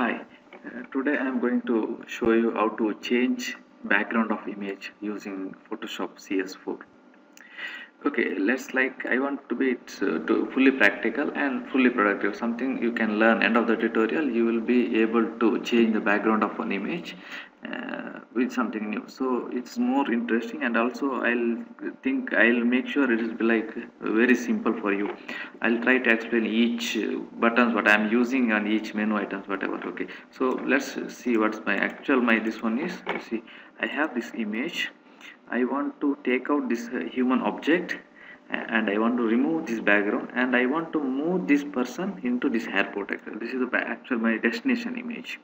Hi, uh, today I am going to show you how to change background of image using Photoshop CS4. Okay, let's like I want to be uh, to fully practical and fully productive. Something you can learn end of the tutorial. You will be able to change the background of an image uh, with something new. So it's more interesting and also I'll think I'll make sure it is like very simple for you. I'll try to explain each buttons what I'm using on each menu items whatever. Okay, so let's see what's my actual my this one is. See, I have this image I want to take out this human object and I want to remove this background and I want to move this person into this airport this is the actual my destination image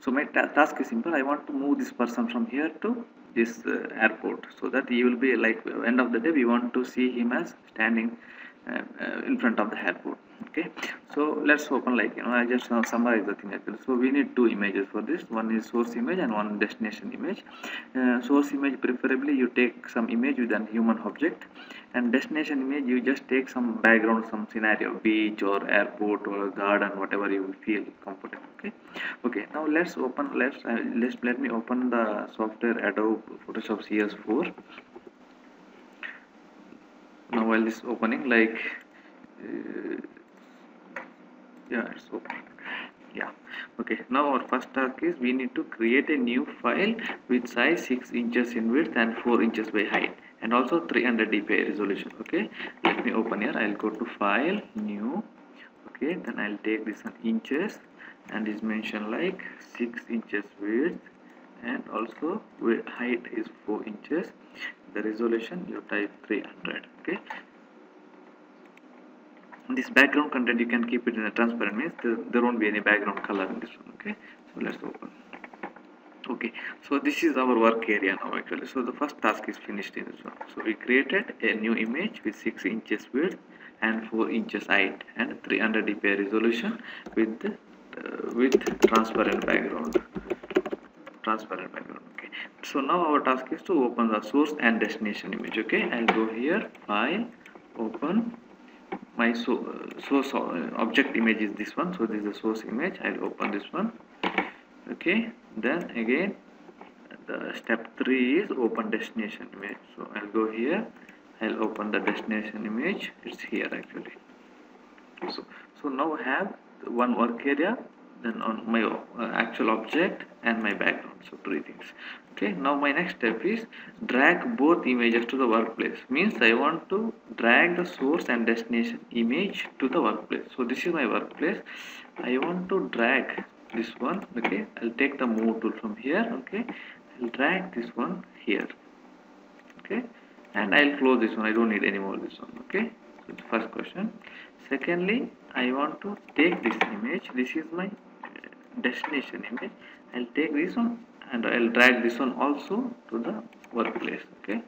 so my ta task is simple. I want to move this person from here to this uh, airport so that he will be like end of the day we want to see him as standing uh, uh, in front of the airport okay so let's open like you know i just uh, summarize the thing actually. So we need two images for this. One is source image and one destination image. Uh, source image preferably you take some image with an human object. And destination image you just take some background some scenario beach or airport or garden whatever you feel comfortable okay? Okay now let's open let's uh, let's let me open the software adobe photoshop cs4 now while this opening like uh, yeah it's open yeah. Okay now our first task is we need to create a new file with size 6 inches in width and 4 inches by height and also 300 dpi resolution okay? Let me open here. I'll go to file new. Okay then i'll take this one inches and is mentioned like 6 inches width and also width height is 4 inches. The resolution you type 300 okay this background content you can keep it in a transparent means. There, there won't be any background color in this one okay? So let's open. Okay so this is our work area now actually. So the first task is finished in this one. So we created a new image with 6 inches width and 4 inches height and 300 dpi resolution with uh, with transparent background. Transparent background okay. So now our task is to open the source and destination image okay? I'll go here file open my so, source uh, object image is this one. So this is the source image. I'll open this one. Okay. Then again the step 3 is open destination image. So i'll go here. I'll open the destination image. It's here actually. So so now I have one work area then on my uh, actual object and my background. So three things okay now my next step is drag both images to the workplace. Means I want to drag the source and destination image to the workplace. So this is my workplace. I want to drag this one. Okay I'll take the move tool from here. Okay I'll drag this one here. Okay and I'll close this one. I don't need any more this one. Okay so the first question. Secondly I want to take this image. This is my uh, destination image. I'll take this one and I'll drag this one also to the workplace okay?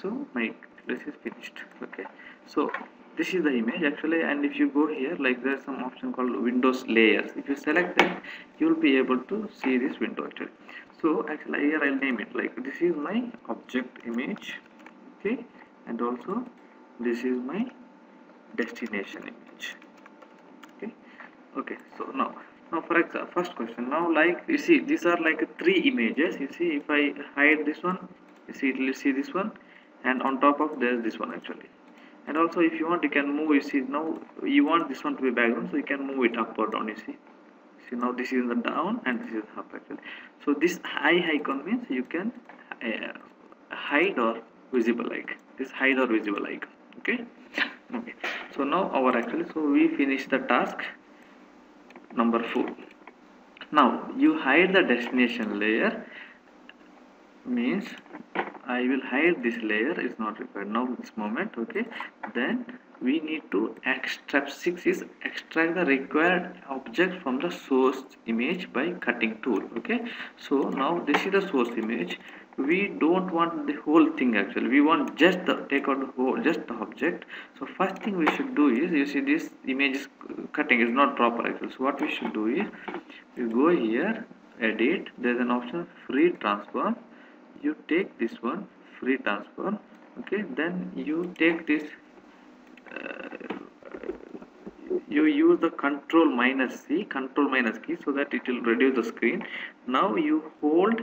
So my this is finished okay? So this is the image actually and if you go here like there's some option called windows layers. If you select that you'll be able to see this window actually. So actually here I'll name it like this is my object image okay? And also this is my destination image okay so now now for example first question. Now like you see these are like three images. You see if I hide this one you see you see this one and on top of there's this one actually. And also if you want you can move you see now you want this one to be background so you can move it up or down you see. See now this is the down and this is up actually. So this high icon means you can uh, hide or visible like this hide or visible icon okay? Okay. So now our actually so we finish the task number 4 now you hide the destination layer means I will hide this layer is not required. Now this moment okay? Then we need to extract 6 is extract the required object from the source image by cutting tool okay? So now this is the source image we don't want the whole thing actually. We want just the take out the whole just the object. So first thing we should do is you see this image is cutting is not proper actually. So what we should do is you go here edit there's an option free transform you take this one free transform okay? Then you take this uh, you use the control minus C control minus key so that it will reduce the screen. Now you hold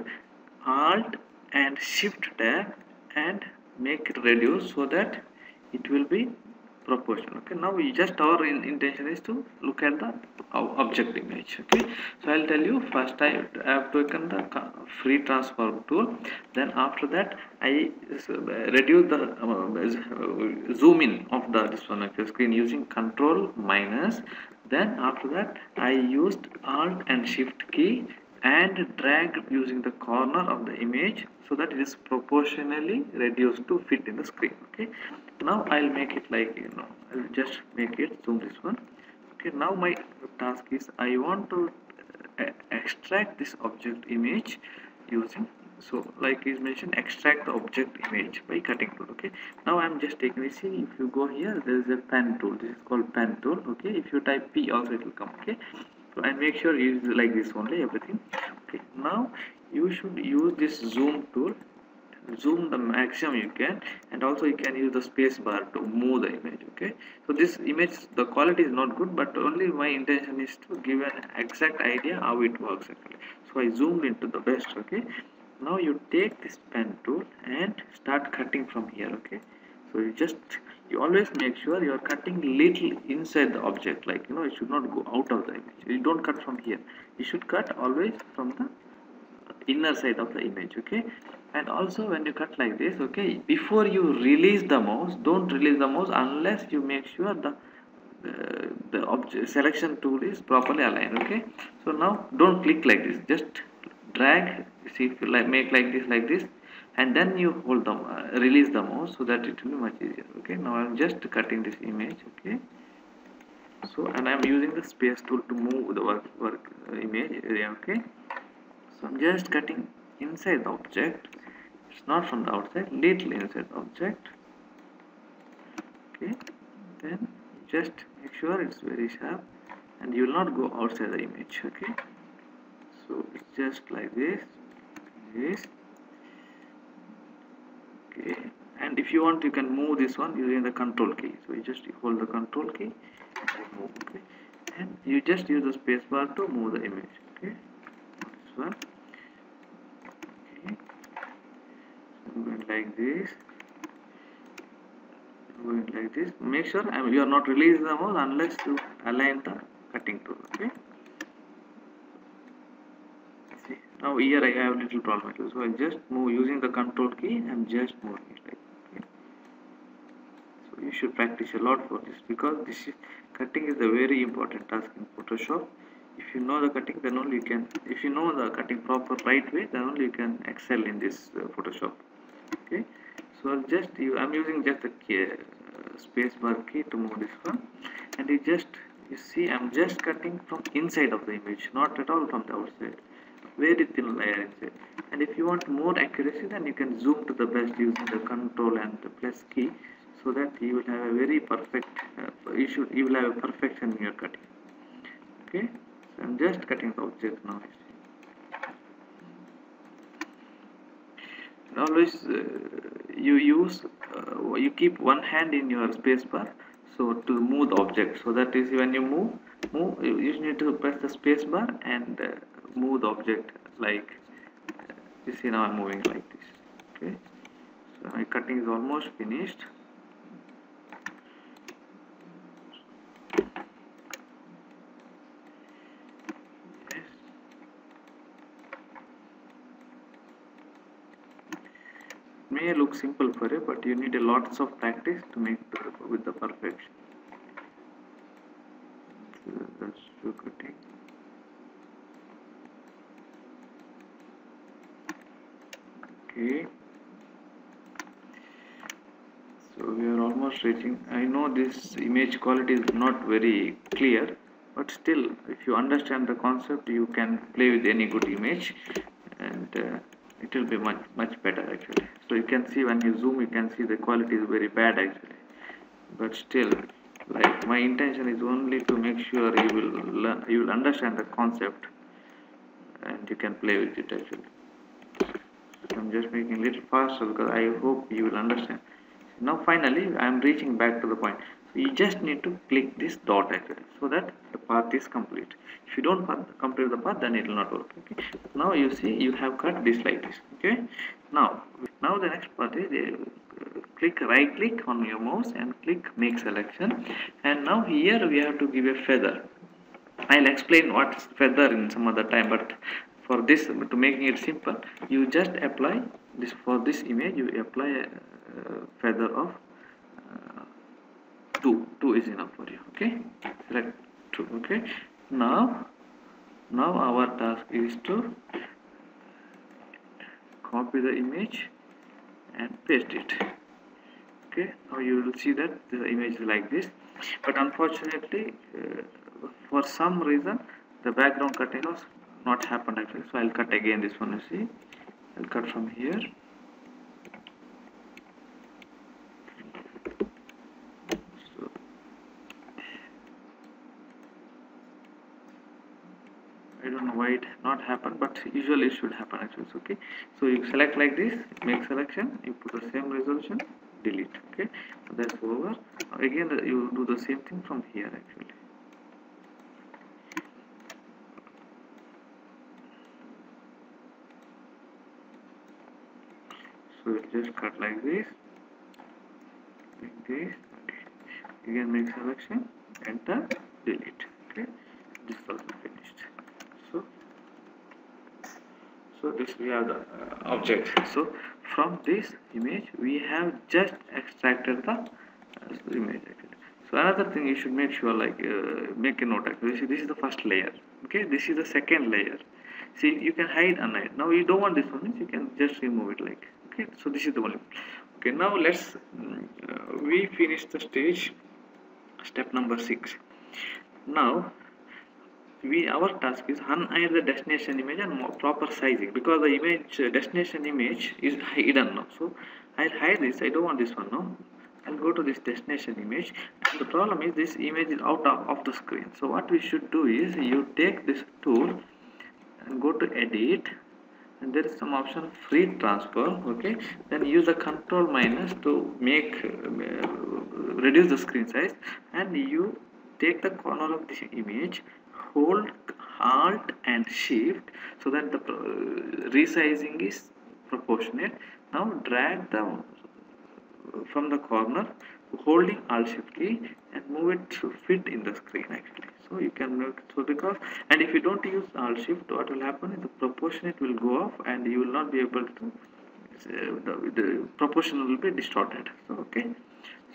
alt and shift tab and make it reduce so that it will be proportional. Okay now we just our in, intention is to look at the object image. Okay so i'll tell you first i have taken the free transform tool. Then after that i reduce the uh, zoom in of the this one okay, screen using control minus. Then after that i used alt and shift key and drag using the corner of the image so that it is proportionally reduced to fit in the screen okay? Now I'll make it like you know I'll just make it zoom this one. Okay now my task is I want to uh, extract this object image using so like is mentioned extract the object image by cutting tool okay? Now i'm just taking this see if you go here there is a pen tool this is called pen tool okay? If you type p also it will come okay so and make sure use like this only everything. Okay now you should use this zoom tool. Zoom the maximum you can and also you can use the space bar to move the image okay? So this image the quality is not good but only my intention is to give an exact idea how it works actually. So i zoomed into the best okay? Now you take this pen tool and start cutting from here okay? So you just you always make sure you are cutting little inside the object like you know it should not go out of the image. You don't cut from here. You should cut always from the inner side of the image okay? And also when you cut like this okay before you release the mouse don't release the mouse unless you make sure the uh, the object selection tool is properly aligned okay? So now don't click like this. Just drag see if you like make like this like this and then you hold them uh, release the mouse so that it will be much easier okay? Now i'm just cutting this image okay? So and i'm using the space tool to move the work work uh, image area okay? So i'm just cutting inside the object. It's not from the outside little inside the object. Okay? Then just make sure it's very sharp and you will not go outside the image okay? So it's just like this this okay. And if you want you can move this one using the control key. So you just hold the control key. And move okay. And you just use the space bar to move the image. Okay. This one. Okay. Going like this. Going like this. Make sure I mean, you are not releasing the mouse unless you align the cutting tool. Okay now here I have little problem so I just move using the control key and just moving it like okay. so you should practice a lot for this because this is, cutting is a very important task in Photoshop. If you know the cutting then only you can if you know the cutting proper right way then only you can excel in this uh, Photoshop. Okay? So I'll just you I'm using just the key, uh, space bar key to move this one. And you just you see I'm just cutting from inside of the image not at all from the outside very thin layer inside and if you want more accuracy then you can zoom to the best using the control and the plus key so that you will have a very perfect uh, you should you will have a perfection in your cutting. Okay? So i'm just cutting the object now always uh, you use uh, you keep one hand in your space bar so to move the object. So that is when you move move you need to press the space bar and uh, move the object like you see now I'm moving like this okay? So my cutting is almost finished. May look simple for you but you need a lots of practice to make with the perfection. So that's cutting okay. So we are almost reaching I know this image quality is not very clear but still if you understand the concept you can play with any good image and uh, it will be much much better actually. So you can see when you zoom you can see the quality is very bad actually. But still like my intention is only to make sure you will learn you will understand the concept and you can play with it actually I'm just making a little faster because I hope you will understand. Now finally I am reaching back to the point. You just need to click this dot actually so that the path is complete. If you don't complete the path then it will not work okay? Now you see you have cut this like this okay? Now now the next part is uh, click right click on your mouse and click make selection. And now here we have to give a feather. I'll explain what's feather in some other time but for this to making it simple you just apply this for this image you apply a uh, feather of uh, 2 2 is enough for you okay? Select 2 okay? Now now our task is to copy the image and paste it okay? Now you will see that the image is like this. But unfortunately uh, for some reason the background was not happened actually so I'll cut again this one you see. I'll cut from here. I don't know why it not happened but usually it should happen actually okay. So you select like this make selection you put the same resolution delete okay? So that's over. Again you do the same thing from here actually so it just cut like this. Like this. Again make selection. Enter. Delete. Okay. This is also finished. So so this we have the uh, object. So from this image we have just extracted the uh, image. So another thing you should make sure like uh, make a note actually see this is the first layer. Okay? This is the second layer. See you can hide and hide. Now you don't want this one you can just remove it like okay so this is the one okay now let's uh, we finish the stage step number six. Now we our task is unhide the destination image and proper sizing because the image uh, destination image is hidden now so i'll hide this i don't want this one now i'll go to this destination image. And the problem is this image is out of, of the screen. So what we should do is you take this tool and go to edit and there is some option free transform okay? Then use the control minus to make uh, reduce the screen size. And you take the corner of this image hold alt and shift so that the uh, resizing is proportionate. Now drag the from the corner holding alt shift key and move it to fit in the screen actually. So you can make so because and if you don't use alt shift what will happen is the proportionate will go off and you will not be able to uh, the, the proportion will be distorted. So okay.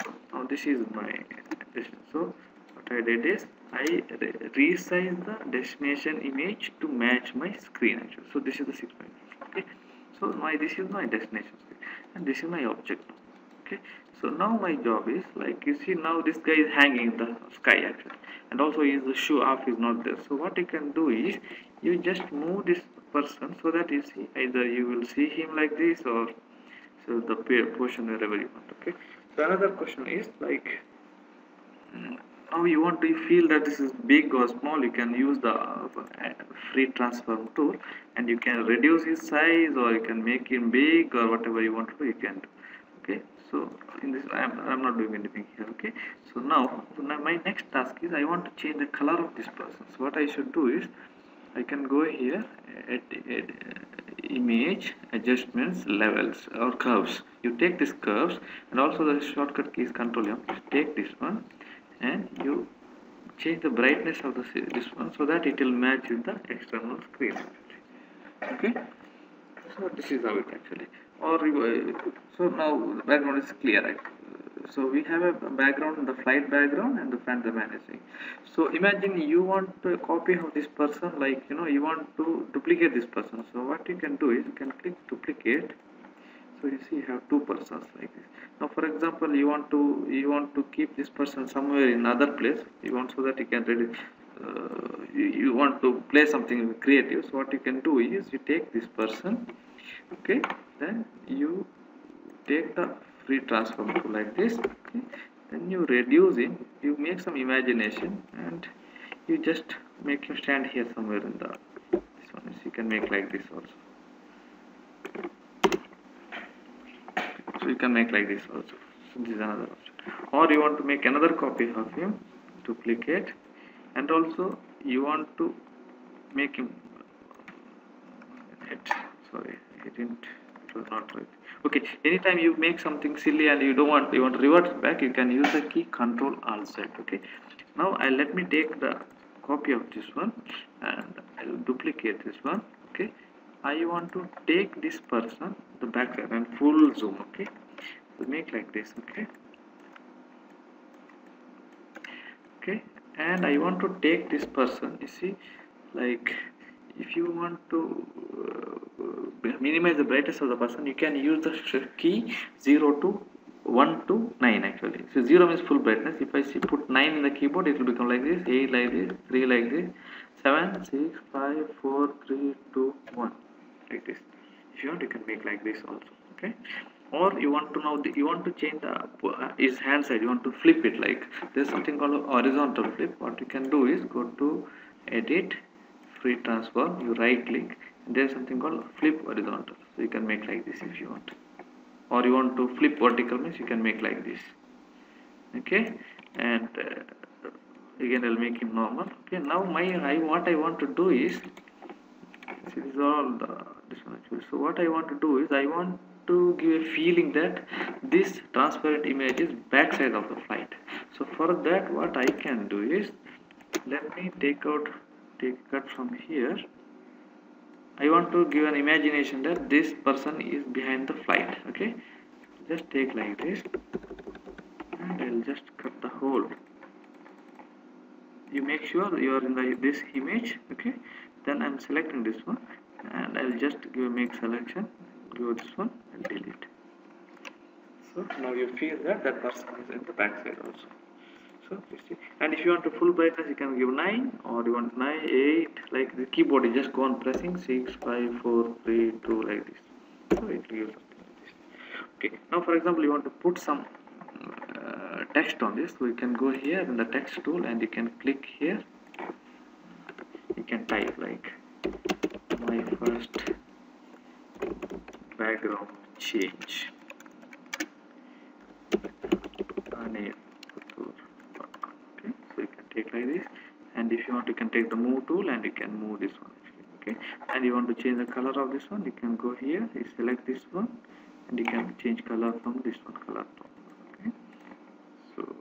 So now this is my so what I did is I re resize the destination image to match my screen actually. So this is the point okay. So my this is my destination screen. And this is my object okay so now my job is like you see now this guy is hanging in the sky actually. And also his shoe off is not there. So what you can do is you just move this person so that you see either you will see him like this or so the portion wherever you want okay? So another question is like now you want to feel that this is big or small you can use the uh, free transform tool and you can reduce his size or you can make him big or whatever you want to do you can do okay so in this I'm, I'm not doing anything here okay? So now, my next task is I want to change the color of this person. So what I should do is I can go here at, at uh, image adjustments levels or curves. You take this curves and also the shortcut key is control M. Take this one and you change the brightness of the this one so that it will match with the external screen. Okay so this is how it actually? Or uh, so now the background is clear right? so we have a background the flight background and the front the managing so imagine you want a copy of this person like you know you want to duplicate this person. So what you can do is you can click duplicate. So you see you have two persons like this. Now for example you want to you want to keep this person somewhere in other place. You want so that you can really uh, you, you want to play something creative. So what you can do is you take this person okay then you take the free transform like this okay. Then you reduce it you make some imagination and you just make him stand here somewhere in the this one you can make like this also. So you can make like this also. So this is another option. Or you want to make another copy of him duplicate. And also you want to make him uh, it sorry it didn't it was not right okay anytime you make something silly and you don't want you want to revert back you can use the key control alt z okay? Now I let me take the copy of this one and I'll duplicate this one okay? I want to take this person the backside and full zoom okay? Make like this okay? Okay and I want to take this person you see like if you want to uh, minimize the brightness of the person you can use the key 0 to 1 to 9 actually. So 0 means full brightness. If I see put 9 in the keyboard it will become like this 8 like this 3 like this 7 6 5 4 3 2 1 like this. If you want you can make like this also okay? Or you want to know the, you want to change the uh, his hand side you want to flip it like there's something called horizontal flip. What you can do is go to edit free transform you right click there's something called flip horizontal. So you can make like this if you want. Or you want to flip vertical means you can make like this. Okay? And uh, again I'll make it normal. Okay now my I what I want to do is see this is all the this one actually so what I want to do is I want to give a feeling that this transparent image is backside of the flight. So for that what I can do is let me take out take cut from here I want to give an imagination that this person is behind the flight okay? Just take like this and I'll just cut the hole you make sure you are in the this image okay? Then I'm selecting this one and I'll just give make selection go this one and delete. So now you feel that that person is in the back side also so you see. And if you want to full brightness you can give 9 or you want 9 8 like the keyboard. You just go on pressing 6 5 4 3 2 like this. So it will give something like this. Okay. Now for example you want to put some uh, text on this. So you can go here in the text tool and you can click here. You can type like my first background change okay so you can take like this and if you want you can take the move tool and you can move this one okay? And you want to change the color of this one you can go here you select this one and you can change color from this one color okay? So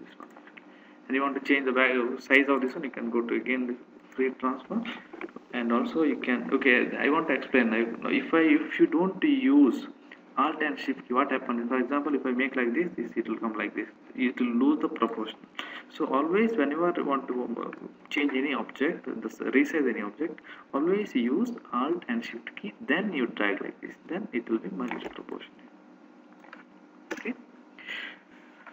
this one and you want to change the size of this one you can go to again the free transform and also you can okay i want to explain if i if you don't use alt and shift what happens? For example if i make like this this it will come like this it will lose the proportion. So always whenever you want to uh, change any object this resize any object always use alt and shift key then you drag like this then it will be much proportionate okay?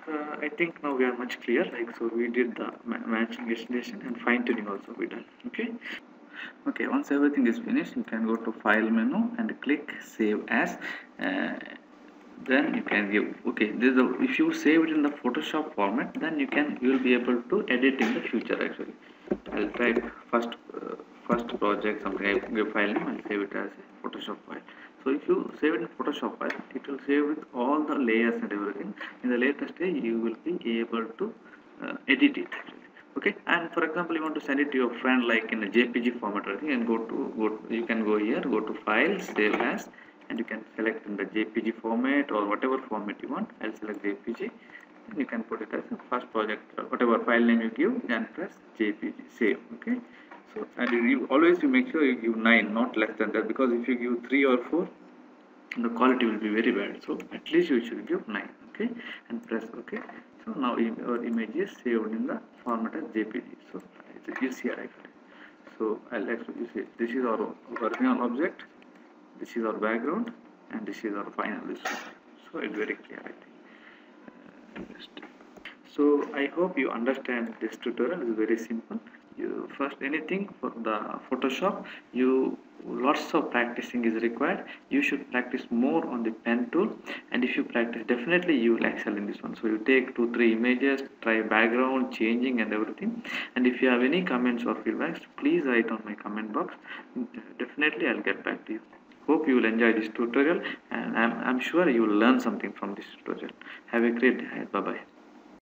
Uh, I think now we are much clear like so we did the ma matching estimation and fine tuning also we done okay? Okay once everything is finished you can go to file menu and click save as uh, then you can give okay this is a, if you save it in the photoshop format then you can you will be able to edit in the future actually. I'll type first uh, first project something i give file name i'll save it as photoshop file. So if you save it in photoshop file it will save with all the layers and everything. In the later stage you will be able to uh, edit it okay and for example you want to send it to your friend like in a jpg format or anything and go to go you can go here go to file save as and you can select in the jpg format or whatever format you want. I'll select jpg and you can put it as a first project or whatever file name you give and press jpg save okay? So and you always you make sure you give 9 not less than that because if you give 3 or 4 the quality will be very bad. So at least you should give 9 okay? And press ok so now our image is saved in the format as jpg so it's easier actually so i'll actually see. This is our original object this is our background and this is our final result so it's very clear i think. So i hope you understand this tutorial. Is very simple. You first anything for the photoshop. You lots of practicing is required. You should practice more on the pen tool. And if you practice definitely you will excel in this one. So you take two three images try background changing and everything. And if you have any comments or feedbacks please write on my comment box. Definitely i'll get back to you hope you will enjoy this tutorial and I'm, I'm sure you will learn something from this tutorial. Have a great day. Bye bye